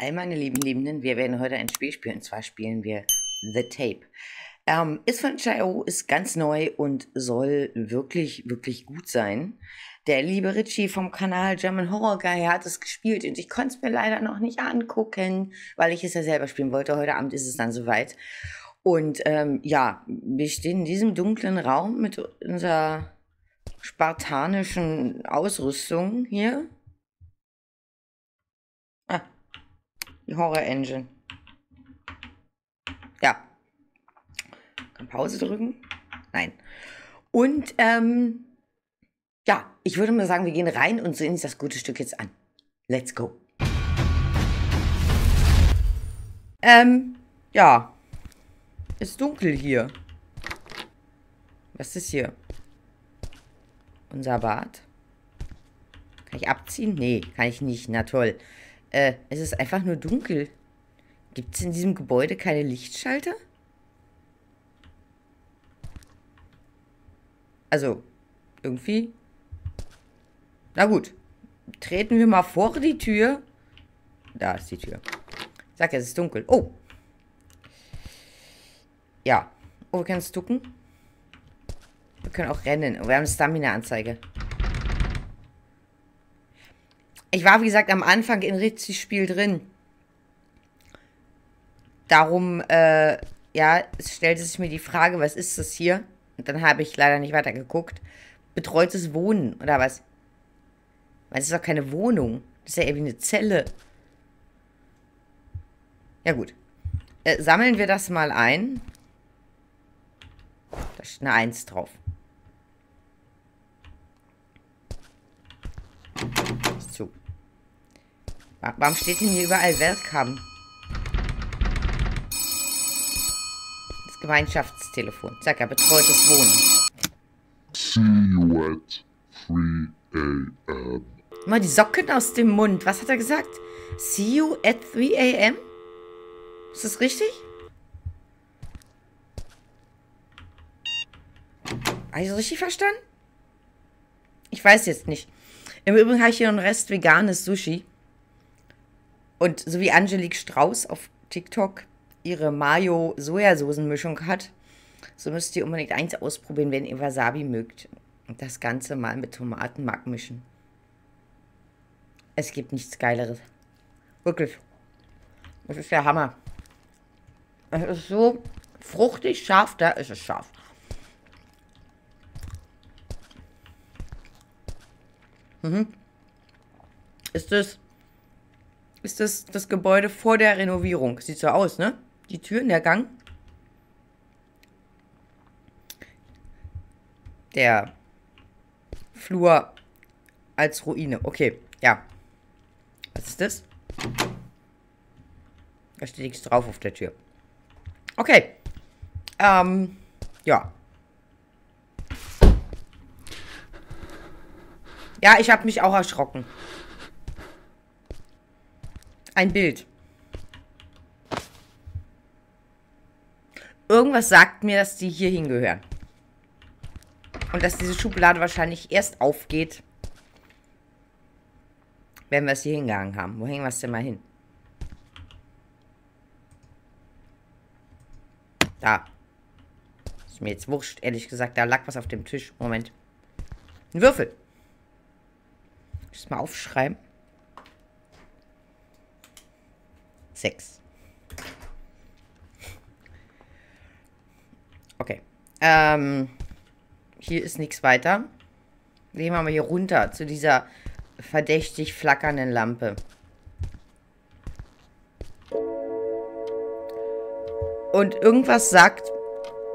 Hi, meine lieben Liebenden. Wir werden heute ein Spiel spielen. Und zwar spielen wir The Tape. Ähm, ist von Chio, ist ganz neu und soll wirklich, wirklich gut sein. Der liebe Richie vom Kanal German Horror Guy hat es gespielt und ich konnte es mir leider noch nicht angucken, weil ich es ja selber spielen wollte. Heute Abend ist es dann soweit. Und ähm, ja, wir stehen in diesem dunklen Raum mit unserer spartanischen Ausrüstung hier. Die Horror Engine. Ja. Kann Pause drücken? Nein. Und ähm, ja, ich würde mal sagen, wir gehen rein und sehen uns das gute Stück jetzt an. Let's go. Ähm, ja. Ist dunkel hier. Was ist hier? Unser Bad. Kann ich abziehen? Nee, kann ich nicht. Na toll. Äh, es ist einfach nur dunkel. Gibt es in diesem Gebäude keine Lichtschalter? Also, irgendwie. Na gut. Treten wir mal vor die Tür. Da ist die Tür. Sag ja, es ist dunkel. Oh. Ja. Oh, wir können es ducken. Wir können auch rennen. Wir haben eine Stamina-Anzeige. Ich war, wie gesagt, am Anfang in Ritzis Spiel drin. Darum, äh, ja, es stellte sich mir die Frage, was ist das hier? Und dann habe ich leider nicht weiter geguckt. Betreutes Wohnen, oder was? Weil es ist doch keine Wohnung. Das ist ja irgendwie eine Zelle. Ja, gut. Äh, sammeln wir das mal ein. Da steht eine Eins drauf. Ist zu. Warum steht denn hier überall Welcome? Das Gemeinschaftstelefon. Sag ja, betreutes Wohnen. See you at 3 a.m. Mal die Socken aus dem Mund. Was hat er gesagt? See you at 3 a.m.? Ist das richtig? Habe ich das richtig verstanden? Ich weiß jetzt nicht. Im Übrigen habe ich hier noch einen Rest veganes Sushi. Und so wie Angelique Strauß auf TikTok ihre Mayo-Sojasoßenmischung hat, so müsst ihr unbedingt eins ausprobieren, wenn ihr Wasabi mögt. Und das Ganze mal mit Tomatenmark mischen. Es gibt nichts Geileres. Wirklich. Das ist der Hammer. Es ist so fruchtig, scharf, da ist es scharf. Mhm. Ist das, ist das das Gebäude vor der Renovierung? Sieht so aus, ne? Die Türen, der Gang. Der Flur als Ruine. Okay, ja. Was ist das? Da steht nichts drauf auf der Tür. Okay. Ähm, ja. Ja, ich habe mich auch erschrocken. Ein Bild. Irgendwas sagt mir, dass die hier hingehören. Und dass diese Schublade wahrscheinlich erst aufgeht, wenn wir es hier hingehangen haben. Wo hängen wir es denn mal hin? Da. Ist mir jetzt wurscht, ehrlich gesagt. Da lag was auf dem Tisch. Moment. Ein Würfel. Ich muss mal aufschreiben. Sechs. Okay. Ähm, hier ist nichts weiter. Gehen wir mal hier runter zu dieser verdächtig flackernden Lampe. Und irgendwas sagt,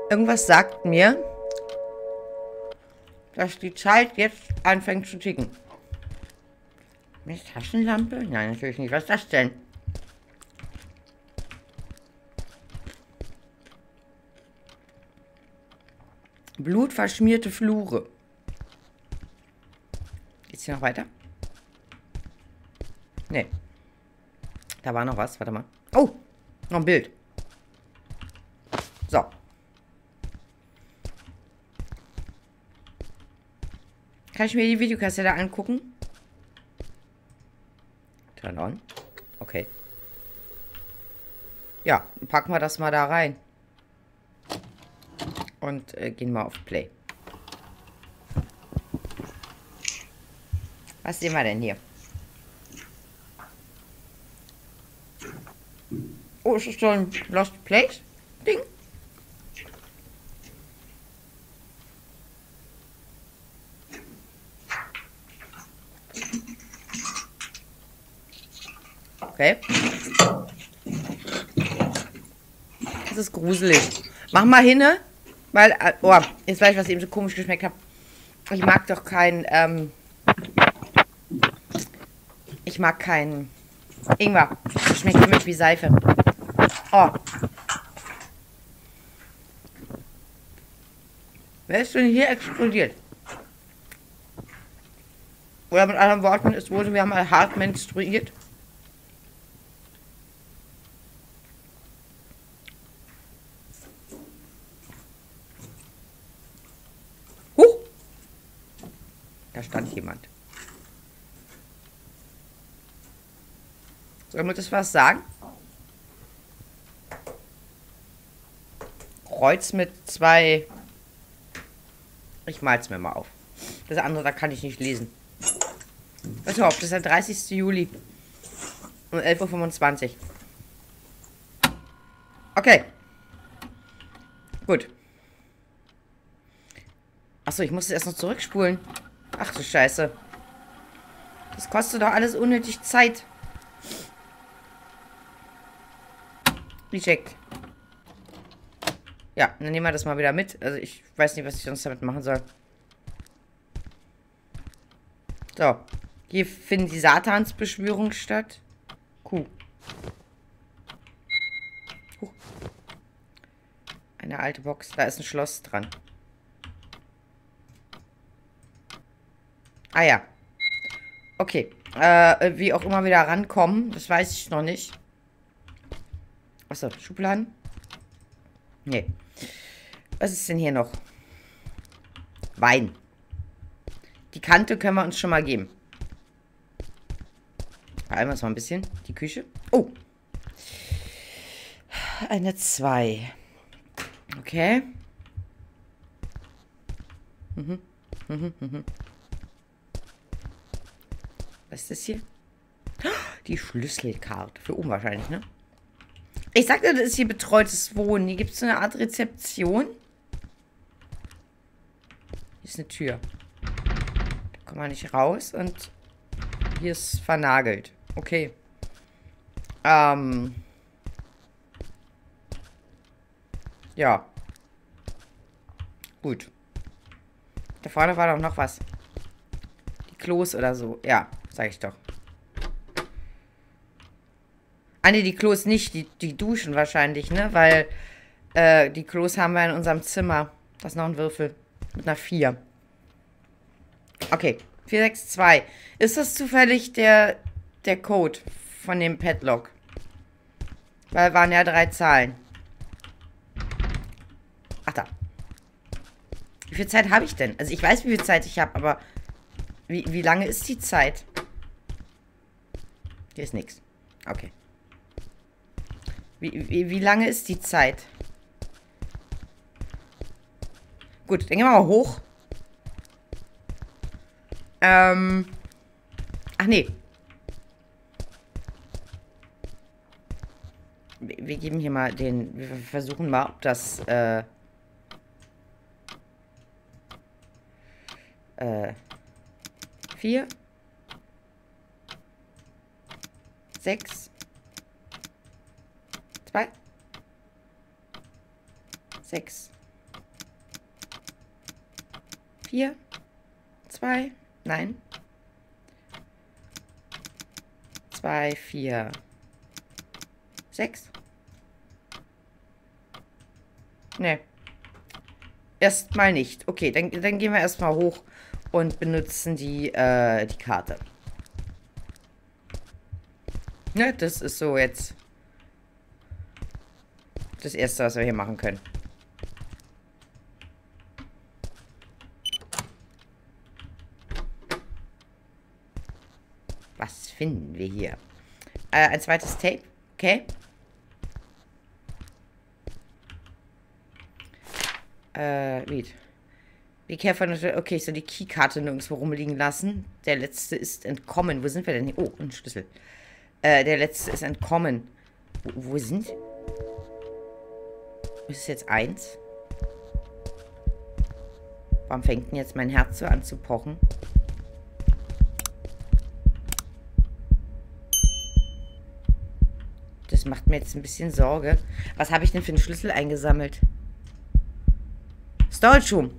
irgendwas sagt mir, dass die Zeit jetzt anfängt zu ticken. Mit Taschenlampe? Nein, natürlich nicht. Was ist das denn? Blutverschmierte Flure. Geht's hier noch weiter? Nee. Da war noch was. Warte mal. Oh, noch ein Bild. So. Kann ich mir die Videokassette angucken? Turn on. Okay. Ja, packen wir das mal da rein. Und äh, gehen mal auf Play. Was sehen wir denn hier? Oh, ist das so ein Lost Place Ding? Okay. Das ist gruselig. Mach mal hinne, weil, äh, oh, jetzt weiß ich, was eben so komisch geschmeckt hat. Ich mag doch kein, ähm, ich mag keinen Ingwer. Das schmeckt für mich wie Seife. Oh. Wer ist denn hier explodiert? Oder mit anderen Worten, es wurde, wir haben mal hart menstruiert. Huch! Stand jemand. Soll mir das was sagen? Kreuz mit zwei. Ich mal's mir mal auf. Das andere, da kann ich nicht lesen. Pass auf, das ist der 30. Juli. Um 11.25 Uhr. Okay. Gut. Achso, ich muss erst noch zurückspulen. Ach du Scheiße. Das kostet doch alles unnötig Zeit. Reject. Ja, dann nehmen wir das mal wieder mit. Also ich weiß nicht, was ich sonst damit machen soll. So. Hier finden die Satansbeschwörungen statt. Kuh. Huch. Eine alte Box. Da ist ein Schloss dran. Ah ja. Okay. Äh, wie auch immer wieder rankommen, das weiß ich noch nicht. Achso, Schubladen? Nee. Was ist denn hier noch? Wein. Die Kante können wir uns schon mal geben. Einmal mal ein bisschen. Die Küche. Oh. Eine 2. Okay. Mhm. Mhm, mhm. Was ist das hier? Die Schlüsselkarte. Für oben wahrscheinlich, ne? Ich sagte, das ist hier betreutes Wohnen. Hier gibt es so eine Art Rezeption. Hier ist eine Tür. Da kommt man nicht raus und hier ist vernagelt. Okay. Ähm. Ja. Gut. Da vorne war doch noch was. Die Klos oder so. Ja, sag ich doch. Ah ne, die Klos nicht, die, die duschen wahrscheinlich, ne? Weil äh, die Klos haben wir in unserem Zimmer. Das ist noch ein Würfel. Mit einer 4. Okay, 462. Ist das zufällig der, der Code von dem Padlock? Weil waren ja drei Zahlen. Ach da. Wie viel Zeit habe ich denn? Also ich weiß, wie viel Zeit ich habe, aber wie, wie lange ist die Zeit? Hier ist nichts. Okay. Wie, wie, wie lange ist die Zeit? Gut, dann gehen wir mal hoch. Ähm. Ach nee. Wir, geben hier mal den. Wir versuchen mal, ob das. Äh, äh. Vier. Sechs. Zwei. Sechs. Vier. Zwei. Nein. Zwei, vier. Sechs. Nee. Erstmal nicht. Okay, dann, dann gehen wir erstmal hoch und benutzen die, äh, die Karte. Ne, das ist so jetzt das Erste, was wir hier machen können. Was finden wir hier? Äh, ein zweites Tape. Okay. Äh, Read. Be careful. Okay, ich soll die Keykarte nirgendwo rumliegen lassen. Der letzte ist entkommen. Wo sind wir denn hier? Oh, ein Schlüssel. Äh, der letzte ist entkommen. Wo, wo sind? Ist es jetzt eins? Warum fängt denn jetzt mein Herz so an zu pochen? Das macht mir jetzt ein bisschen Sorge. Was habe ich denn für einen Schlüssel eingesammelt? Storage.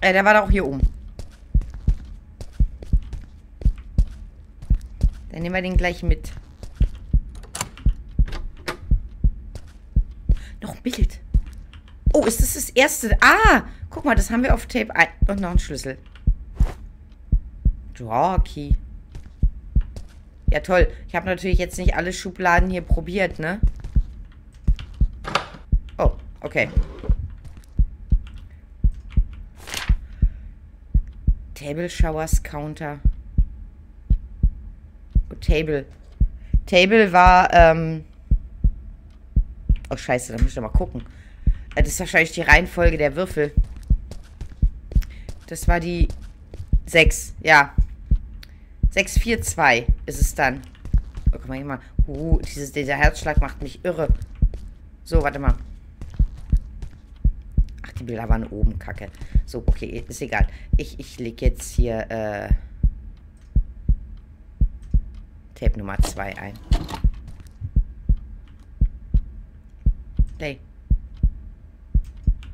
Äh, der war doch hier oben. Dann nehmen wir den gleich mit. Noch ein Bild. Oh, ist das das erste? Ah, guck mal, das haben wir auf Tape. Ein und noch ein Schlüssel. Draw Key. Ja, toll. Ich habe natürlich jetzt nicht alle Schubladen hier probiert, ne? Oh, okay. Table Showers Counter. Table. Table war, ähm... Oh, scheiße, da muss ich doch mal gucken. Äh, das ist wahrscheinlich die Reihenfolge der Würfel. Das war die 6, ja. 642 ist es dann. Oh, guck mal hier mal. Uh, dieses, dieser Herzschlag macht mich irre. So, warte mal. Ach, die Bilder waren oben, kacke. So, okay, ist egal. Ich, ich lege jetzt hier äh, Tape Nummer 2 ein. Play.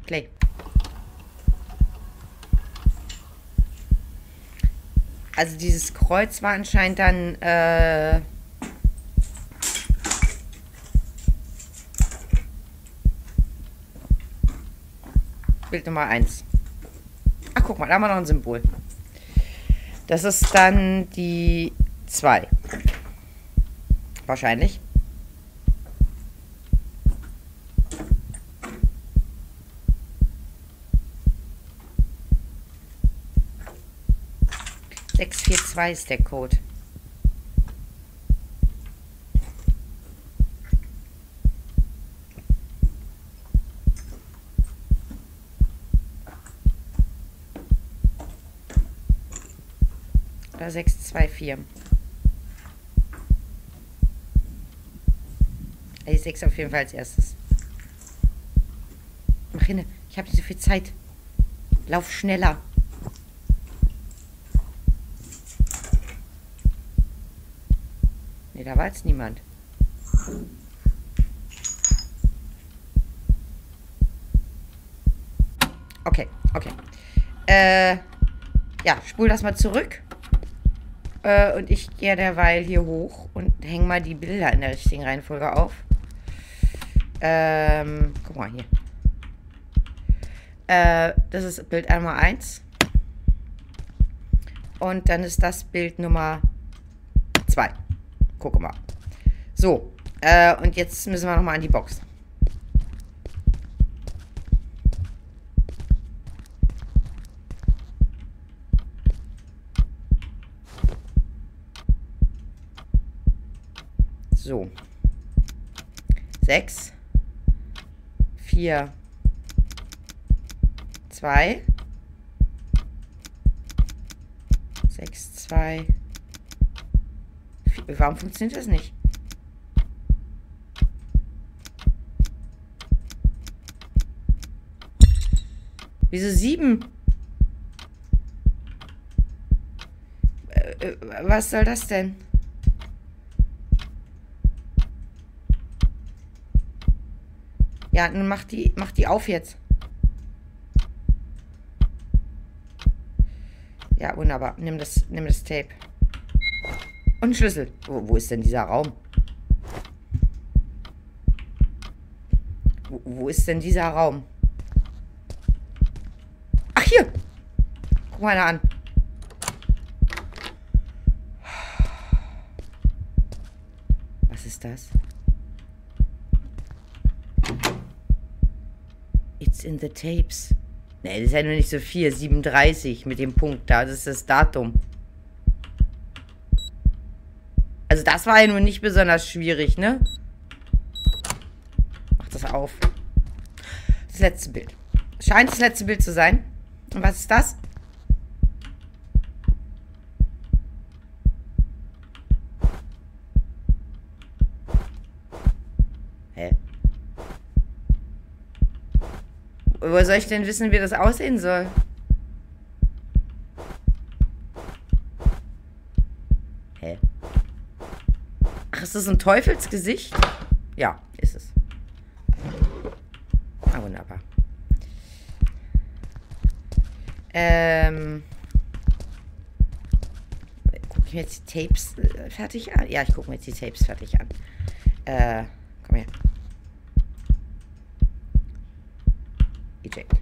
Play. Also dieses Kreuz war anscheinend dann, äh... Bild Nummer 1. Ach, guck mal, da haben wir noch ein Symbol. Das ist dann die 2. Wahrscheinlich. 642 ist der Code. Oder 624. Die 6 auf jeden Fall als erstes. Mach hin, ich habe nicht so viel Zeit. Lauf schneller. da war jetzt niemand. Okay, okay. Äh, ja, spul das mal zurück. Äh, und ich gehe derweil hier hoch und hänge mal die Bilder in der richtigen Reihenfolge auf. Ähm, guck mal hier. Äh, das ist Bild einmal 1. Und dann ist das Bild Nummer 2. Guck mal. So, äh, und jetzt müssen wir nochmal an die Box. So. Sechs. Vier. Zwei. Sechs, zwei. Warum funktioniert das nicht? Wieso sieben? Äh, äh, was soll das denn? Ja, nun mach die, mach die auf jetzt. Ja, wunderbar. Nimm das, nimm das Tape. Und Schlüssel. Wo, wo ist denn dieser Raum? Wo, wo ist denn dieser Raum? Ach, hier. Guck mal da an. Was ist das? It's in the tapes. Ne, das ist ja nur nicht so viel. 37 mit dem Punkt da. Das ist das Datum. Also das war ja nun nicht besonders schwierig, ne? Mach das auf. Das letzte Bild. Scheint das letzte Bild zu sein. Und was ist das? Hä? Wo soll ich denn wissen, wie das aussehen soll? Hä? Ach, ist das ein Teufelsgesicht? Ja, ist es. Ah, wunderbar. Ähm. Gucke ich mir jetzt die Tapes äh, fertig an? Ja, ich gucke mir jetzt die Tapes fertig an. Äh, komm her. Eject.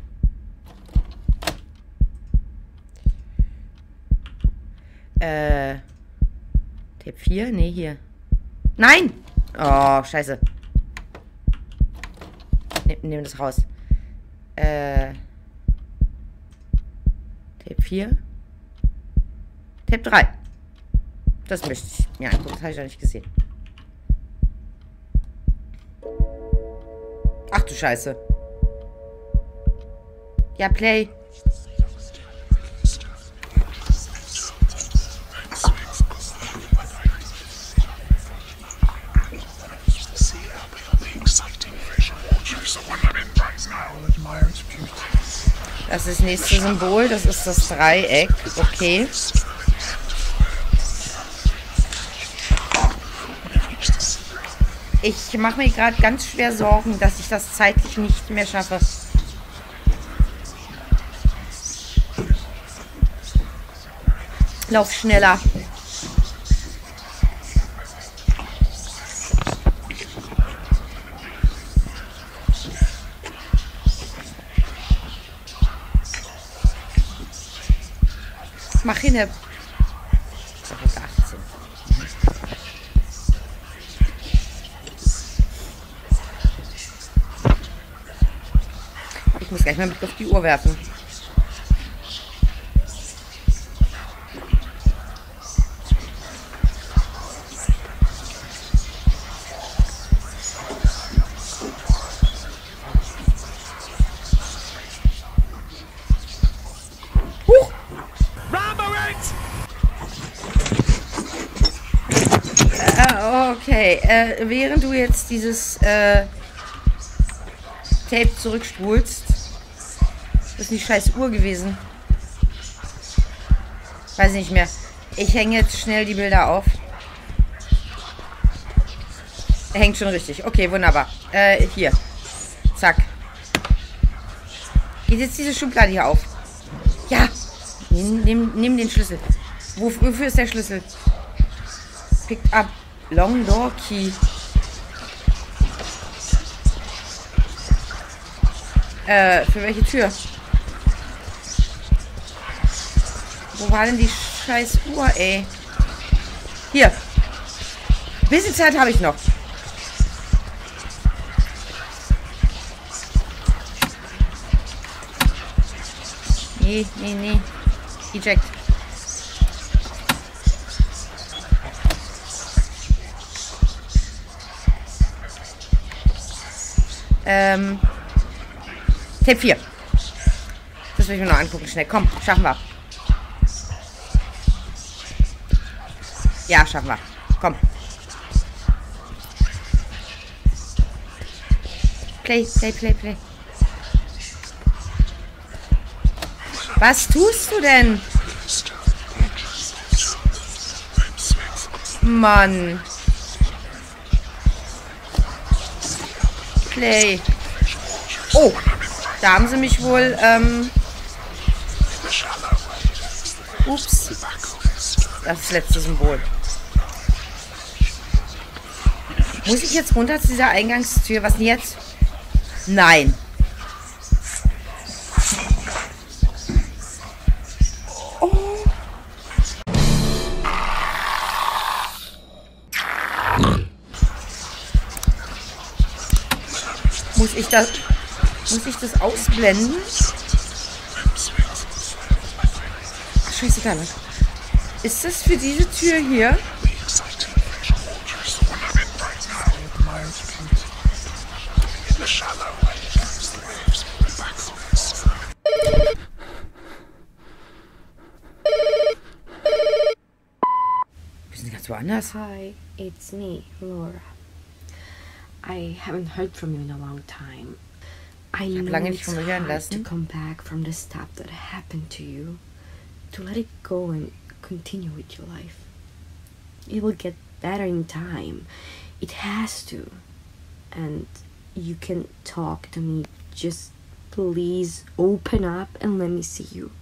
Äh. Tape 4? Nee, hier. Nein! Oh, scheiße. Nehm, nehm das raus. Äh. Tape 4. Tape 3. Das möchte ich mir angucken. Das habe ich noch nicht gesehen. Ach du Scheiße. Ja, Play. Das ist das nächste Symbol. Das ist das Dreieck. Okay. Ich mache mir gerade ganz schwer Sorgen, dass ich das zeitlich nicht mehr schaffe. Lauf schneller. Mach 18. Ich muss gleich mal mit auf die Uhr werfen. Äh, während du jetzt dieses äh, Tape zurückspulst, ist die scheiß Uhr gewesen. Weiß nicht mehr. Ich hänge jetzt schnell die Bilder auf. Hängt schon richtig. Okay, wunderbar. Äh, hier. Zack. Geht jetzt diese Schublade hier auf? Ja. Nimm, nimm, nimm den Schlüssel. Wo, wofür ist der Schlüssel? Picked up. Long Door Key. Äh, für welche Tür? Wo war denn die scheiß Uhr, ey? Hier. Bisschen Zeit habe ich noch. Nee, nee, nee. Eject. Ähm. Tape 4. Das will ich mir noch angucken, schnell. Komm, schaffen wir. Ja, schaffen wir. Komm. Play, play, play, play. Was tust du denn? Mann. Play. Oh, da haben sie mich wohl, ähm... Ups. Das letzte Symbol. Muss ich jetzt runter zu dieser Eingangstür? Was denn jetzt? Nein. ich das, muss ich das ausblenden? Scheißegal. Ist das für diese Tür hier? Wir sind ganz woanders? Hi, it's me, Laura. I haven't heard from you in a long time. I know lange it's hard to come back from the stuff that happened to you, to let it go and continue with your life. It will get better in time. It has to. And you can talk to me. Just please open up and let me see you.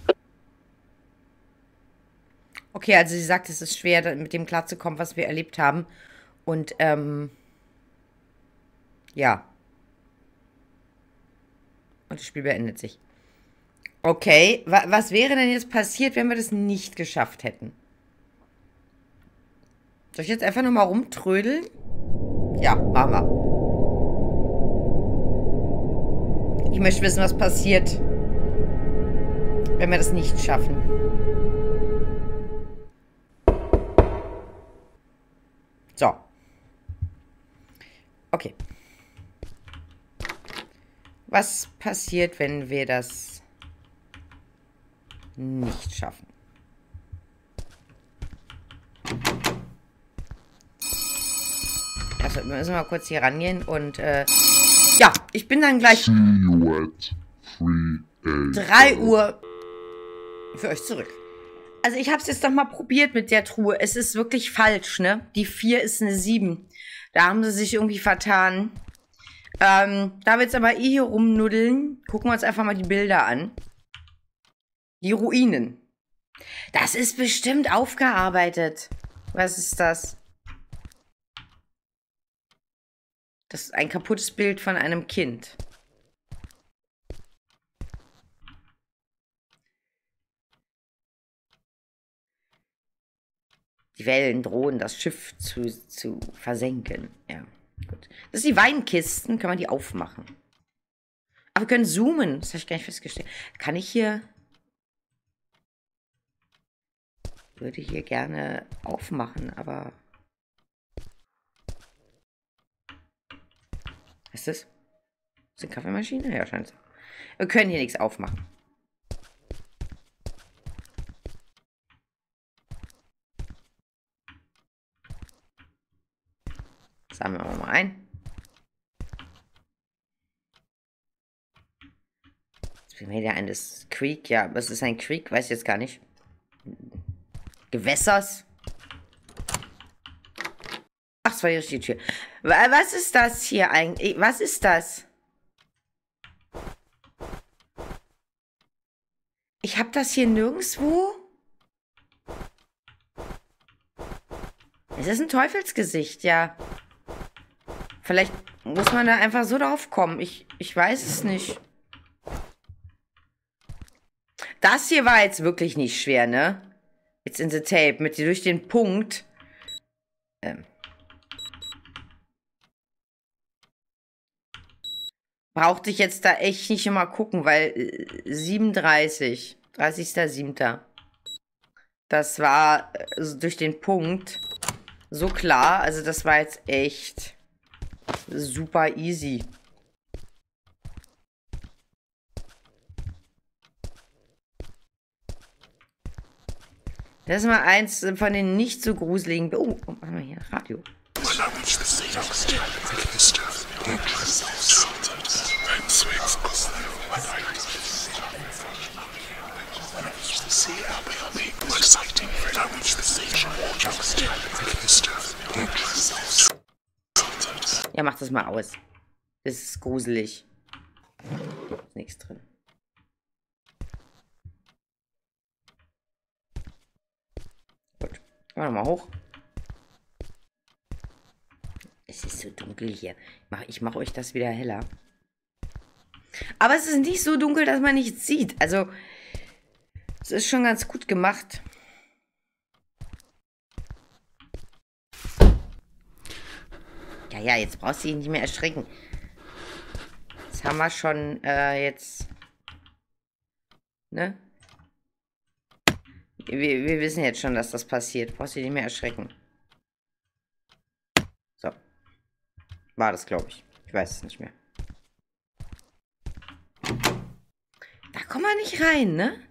Okay, also sie sagt, es ist schwer, mit dem klarzukommen, was wir erlebt haben. Und, ähm, ja. Und das Spiel beendet sich. Okay, wa was wäre denn jetzt passiert, wenn wir das nicht geschafft hätten? Soll ich jetzt einfach nur mal rumtrödeln? Ja, machen wir. Ich möchte wissen, was passiert, wenn wir das nicht schaffen. So. Okay. Was passiert, wenn wir das nicht schaffen? Also, wir müssen mal kurz hier rangehen und, äh, ja, ich bin dann gleich See you at 3 a.m. 3 Uhr für euch zurück. Also ich habe es jetzt noch mal probiert mit der Truhe. Es ist wirklich falsch, ne? Die 4 ist eine 7. Da haben sie sich irgendwie vertan. Ähm, da wir jetzt aber eh hier rumnuddeln, gucken wir uns einfach mal die Bilder an. Die Ruinen. Das ist bestimmt aufgearbeitet. Was ist das? Das ist ein kaputtes Bild von einem Kind. Die Wellen drohen, das Schiff zu, zu versenken. Ja, gut. Das sind die Weinkisten. Kann man die aufmachen? Ach, wir können zoomen. Das habe ich gar nicht festgestellt. Kann ich hier... Würde hier gerne aufmachen, aber... Was ist das? Ist das eine Kaffeemaschine? Ja, scheint so. Wir können hier nichts aufmachen. Sammeln wir mal ein. Jetzt bin mir wieder ein das Creek. Ja, was ist ein Creek? Weiß ich jetzt gar nicht. Gewässers. Ach, das war die richtige Tür. Wa- Was ist das hier eigentlich? Was ist das? Ich habe das hier nirgendwo. Es ist ein Teufelsgesicht, ja. Vielleicht muss man da einfach so drauf kommen. Ich, ich weiß es nicht. Das hier war jetzt wirklich nicht schwer, ne? Jetzt in the tape. Mit durch den Punkt. Ähm. Brauchte ich jetzt da echt nicht immer gucken, weil äh, 37. 30.07. Das war äh, durch den Punkt so klar. Also das war jetzt echt super easy. Das ist mal eins von den nicht so gruseligen. Oh, oh warte mal hier, Radio. Ja, mach das mal aus. Das ist gruselig. Ist nichts drin. Gut. Gehen wir mal hoch. Es ist so dunkel hier. Ich mach, ich mach euch das wieder heller. Aber es ist nicht so dunkel, dass man nichts sieht. Also, es ist schon ganz gut gemacht. Ja, ja, jetzt brauchst du ihn nicht mehr erschrecken. Das haben wir schon äh, jetzt. Ne? Wir, wir wissen jetzt schon, dass das passiert. Brauchst du dich nicht mehr erschrecken. So. War das, glaube ich. Ich weiß es nicht mehr. Da kommen wir nicht rein, ne?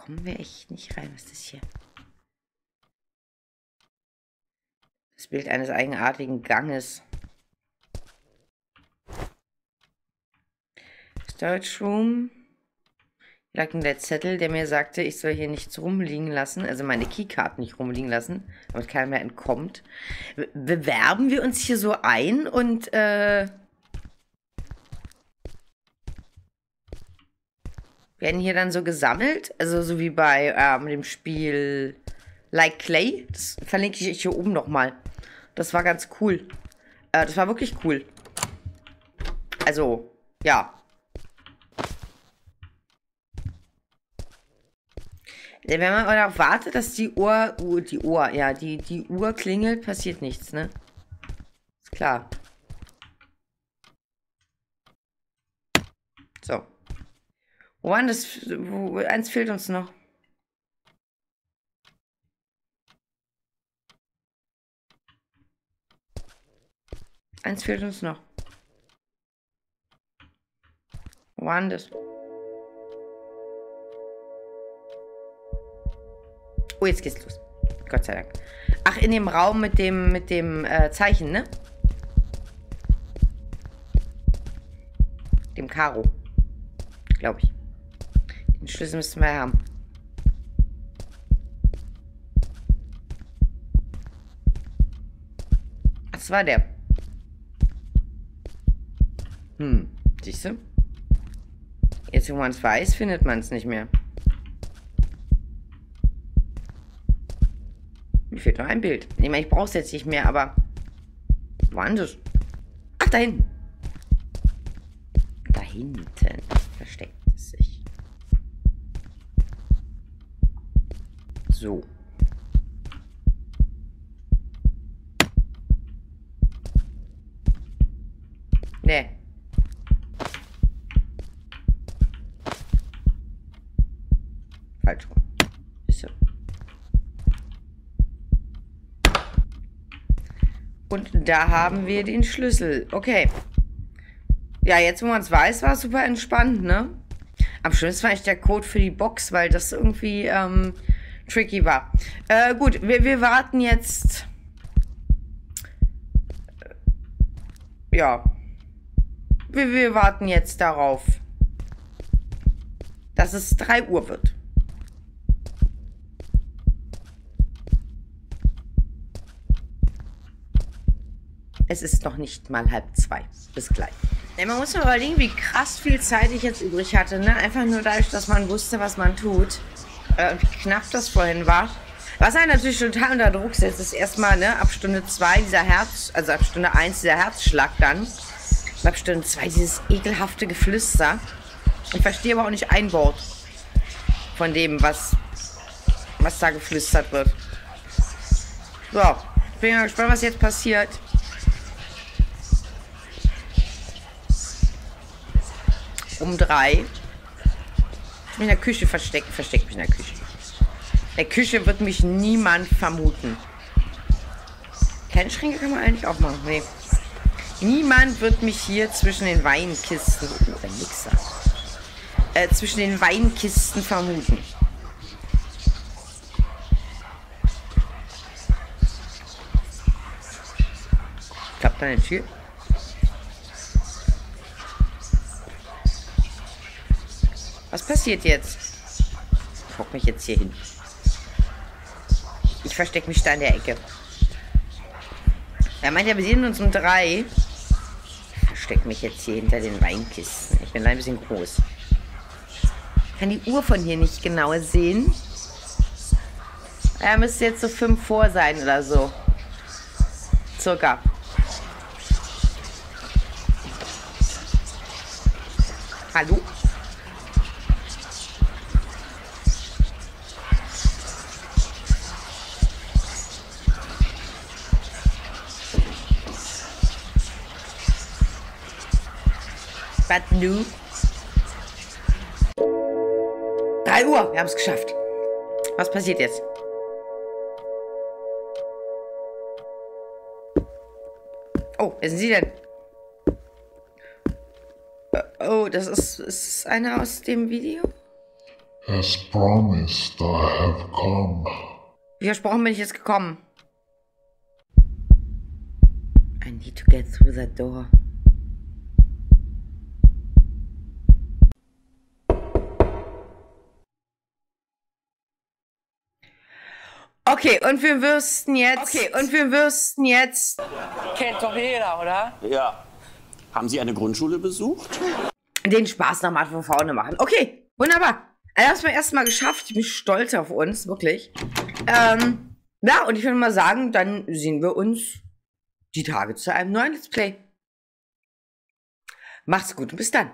Kommen wir echt nicht rein. Was ist das hier? Das Bild eines eigenartigen Ganges. Storage Room. Hier lag der Zettel, der mir sagte, ich soll hier nichts rumliegen lassen, also meine Keycard nicht rumliegen lassen, damit keiner mehr entkommt. Bewerben wir uns hier so ein und äh, werden hier dann so gesammelt, also so wie bei ähm, dem Spiel Like Clay. Das verlinke ich hier oben nochmal. Das war ganz cool. Äh, das war wirklich cool. Also, ja. Wenn man darauf wartet, dass die Uhr, uh, die Uhr, ja, die, die Uhr klingelt, passiert nichts, ne? Ist klar. So. Das? Wo, eins fehlt uns noch. Eins fehlt uns noch. Wo war das? Oh, jetzt geht's los. Gott sei Dank. Ach, in dem Raum mit dem, mit dem äh, Zeichen, ne? Dem Karo. Glaube ich. Den Schlüssel müssten wir haben. Das war der. Hm, siehst du? Jetzt, wo man es weiß, findet man es nicht mehr. Mir fehlt noch ein Bild. Ich meine, ich brauche es jetzt nicht mehr, aber... Woanders. Ach, da hinten. Da hinten versteckt es sich. So. Nee. Falsch rum. So. Und da haben wir den Schlüssel. Okay. Ja, jetzt, wo man es weiß, war es super entspannt, ne? Am schönsten war eigentlich der Code für die Box, weil das irgendwie ähm, tricky war. Äh, gut, wir, wir warten jetzt. Äh, ja. Wir, wir warten jetzt darauf, dass es 3 Uhr wird. Es ist noch nicht mal halb zwei. Bis gleich. Ja, man muss mal überlegen, wie krass viel Zeit ich jetzt übrig hatte. Ne? Einfach nur dadurch, dass man wusste, was man tut. Äh, wie knapp das vorhin war. Was einen natürlich total unter Druck setzt, ist erstmal ne, ab Stunde zwei dieser Herz, also ab Stunde eins dieser Herzschlag dann. Und ab Stunde zwei dieses ekelhafte Geflüster. Ich verstehe aber auch nicht ein Wort von dem, was, was da geflüstert wird. So, ich bin mal gespannt, was jetzt passiert. um drei. In der Küche versteckt, versteckt mich in der Küche. In der Küche wird mich niemand vermuten. Keine Schränke kann man eigentlich aufmachen. Nee. Niemand wird mich hier zwischen den Weinkisten, oh, ein Mixer, äh, zwischen den Weinkisten vermuten. Klappt da eine Tür? Was passiert jetzt? Ich hock mich jetzt hier hin. Ich verstecke mich da in der Ecke. Er meint ja, wir sehen uns um drei. Ich verstecke mich jetzt hier hinter den Weinkisten. Ich bin ein bisschen groß. Ich kann die Uhr von hier nicht genau sehen. Er müsste jetzt so fünf vor sein oder so. Circa. Hallo? Nu? 3 Uhr, wir haben es geschafft. Was passiert jetzt? Oh, wer sind Sie denn? Äh, oh, das ist, ist einer aus dem Video? As promised, I have come. Wie versprochen bin ich jetzt gekommen. I need to get through that door. Okay, und wir würsten jetzt. Okay, und wir würsten jetzt. Kennt doch jeder, oder? Ja. Haben Sie eine Grundschule besucht? Den Spaß nochmal von vorne machen. Okay, wunderbar. Also das haben wir erstmal geschafft. Ich bin stolz auf uns, wirklich. Ähm, ja, und ich würde mal sagen, dann sehen wir uns die Tage zu einem neuen Let's Play. Macht's gut und bis dann.